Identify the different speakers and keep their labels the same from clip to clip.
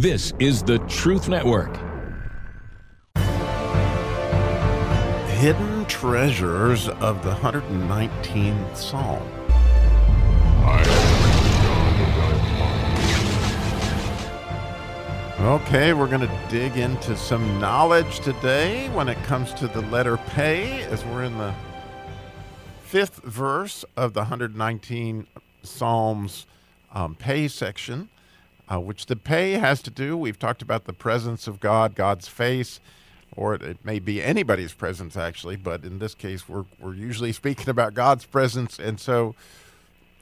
Speaker 1: This is the Truth Network.
Speaker 2: Hidden treasures of the 119th Psalm. Okay, we're going to dig into some knowledge today when it comes to the letter Peh, as we're in the fifth verse of the 119 Psalms um, Peh section, uh, which the Peh has to do. We've talked about the presence of God, God's face, or it, may be anybody's presence actually, but in this case, we're, we're usually speaking about God's presence. And so,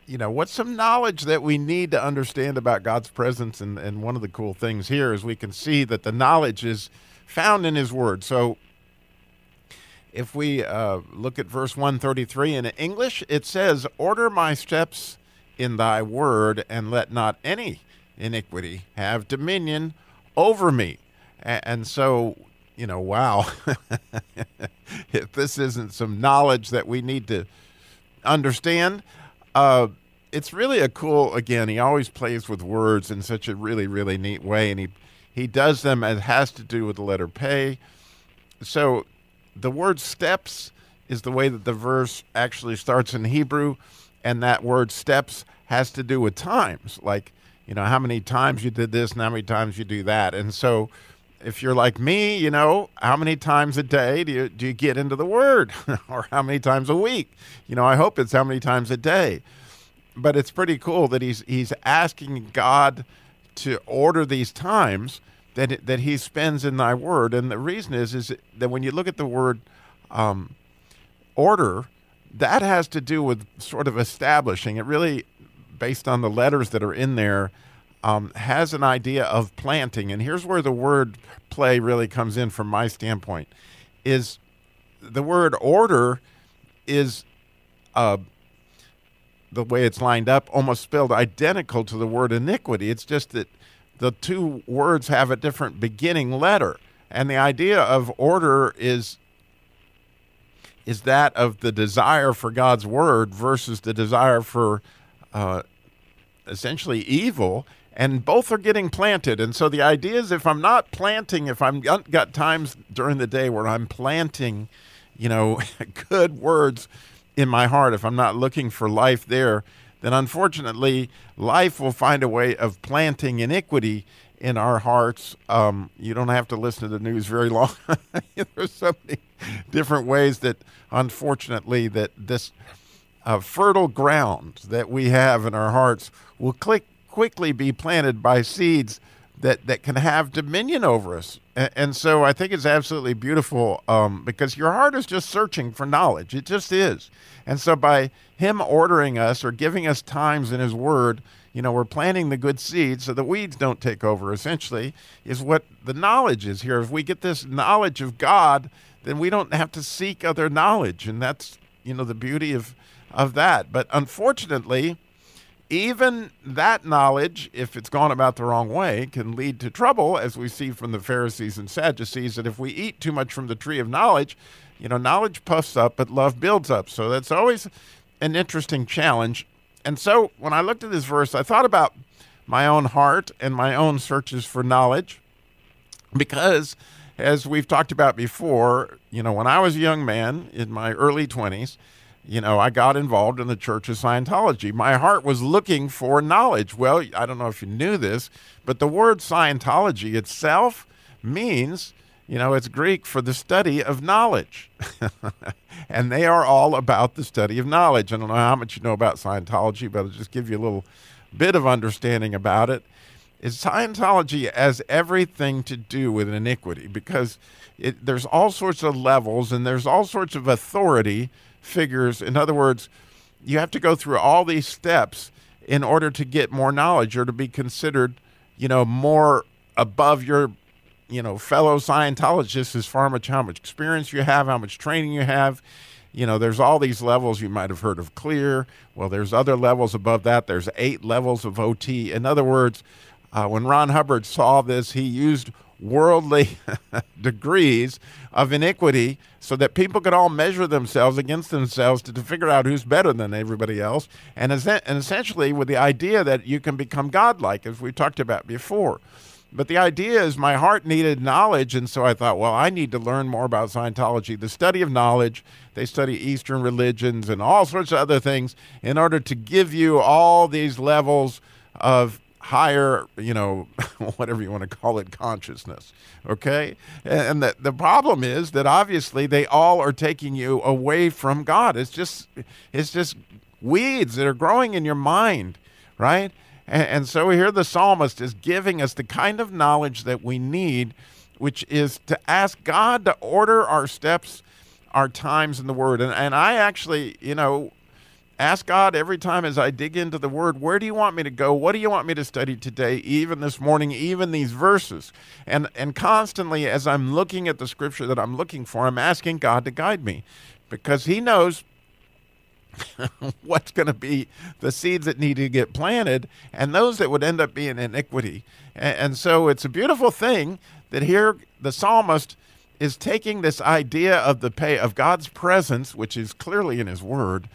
Speaker 2: you know, what's some knowledge that we need to understand about God's presence? And, and one of the cool things here is we can see that the knowledge is found in His Word. So if we uh, look at verse 133 in English, it says, Order my steps in thy word, and let not any iniquity have dominion over me. And so, you know, wow, if this isn't some knowledge that we need to understand, uh, it's really a cool. Again, he always plays with words in such a really, really neat way, and he he does them as has to do with the letter Peh. So, the word steps is the way that the verse actually starts in Hebrew, and that word steps has to do with times, like you know how many times you did this and how many times you do that, and so. If you're like me, you know, how many times a day do you, do you get into the Word? or how many times a week? You know, I hope it's how many times a day but it's pretty cool that he's he's asking God to order these times that that he spends in thy word and the reason is is that when you look at the word um, order that has to do with sort of establishing it really based on the letters that are in there um, has an idea of planting and here's where the word play really comes in from my standpoint is the word order is uh, the way it's lined up almost spelled identical to the word iniquity. It's just that the two words have a different beginning letter. And the idea of order is is that of the desire for God's word versus the desire for uh, essentially evil. And both are getting planted. And so the idea is if I'm not planting, if I've got times during the day where I'm planting, you know, good words in my heart, if I'm not looking for life there, then unfortunately, life will find a way of planting iniquity in our hearts. Um, you don't have to listen to the news very long. There's so many different ways that, unfortunately, that this uh, fertile ground that we have in our hearts will click, quickly be planted by seeds that, that can have dominion over us. And, and so I think it's absolutely beautiful um, because your heart is just searching for knowledge. It just is. And so by Him ordering us or giving us times in His Word, you know, we're planting the good seeds so the weeds don't take over, essentially, is what the knowledge is here. If we get this knowledge of God, then we don't have to seek other knowledge. And that's, you know, the beauty of, of that. But unfortunately, even that knowledge, if it's gone about the wrong way, can lead to trouble, as we see from the Pharisees and Sadducees, that if we eat too much from the tree of knowledge, you know, knowledge puffs up, but love builds up. So that's always an interesting challenge. And so when I looked at this verse, I thought about my own heart and my own searches for knowledge, because as we've talked about before, you know, when I was a young man in my early 20s, you know, I got involved in the Church of Scientology. My heart was looking for knowledge. Well, I don't know if you knew this, but the word Scientology itself means, you know, it's Greek for the study of knowledge. and they are all about the study of knowledge. I don't know how much you know about Scientology, but I'll just give you a little bit of understanding about it. Is Scientology has everything to do with iniquity because it, there's all sorts of levels and there's all sorts of authority figures. In other words, you have to go through all these steps in order to get more knowledge or to be considered, you know, more above your, you know, fellow Scientologists as far as how much experience you have, how much training you have. You know, there's all these levels you might have heard of clear. Well, there's other levels above that. There's eight levels of OT. In other words, uh, when Ron Hubbard saw this, he used worldly degrees of iniquity so that people could all measure themselves against themselves to, to figure out who's better than everybody else. And, and essentially, with the idea that you can become godlike, as we talked about before. But the idea is my heart needed knowledge, and so I thought, well, I need to learn more about Scientology. The study of knowledge, they study Eastern religions and all sorts of other things in order to give you all these levels of higher, you know, whatever you want to call it, consciousness. Okay? And the, the problem is that obviously they all are taking you away from God. It's just it's just weeds that are growing in your mind, right? And, and so here the psalmist is giving us the kind of knowledge that we need, which is to ask God to order our steps, our times in the Word. And, and I actually, you know, ask God every time as I dig into the Word, where do you want me to go? What do you want me to study today, even this morning, even these verses? And, and constantly, as I'm looking at the scripture that I'm looking for, I'm asking God to guide me because He knows what's going to be the seeds that need to get planted and those that would end up being iniquity. And, and so it's a beautiful thing that here the psalmist is taking this idea of the Peh of God's presence, which is clearly in his word,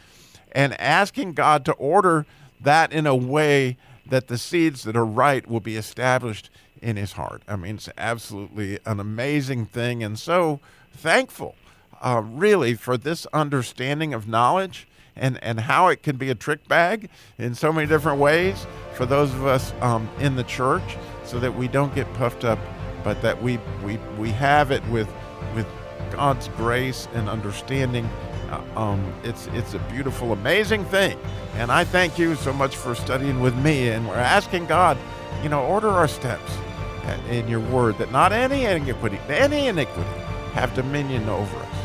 Speaker 2: and asking God to order that in a way that the seeds that are right will be established in his heart. I mean, it's absolutely an amazing thing, and so thankful, uh, really, for this understanding of knowledge and, and how it can be a trick bag in so many different ways for those of us um, in the church so that we don't get puffed up, but that we, we, we have it with, with God's grace and understanding. Uh, um, it's, it's a beautiful, amazing thing. And I thank you so much for studying with me. And we're asking God, you know, order our steps in your word that not any iniquity, any iniquity have dominion over us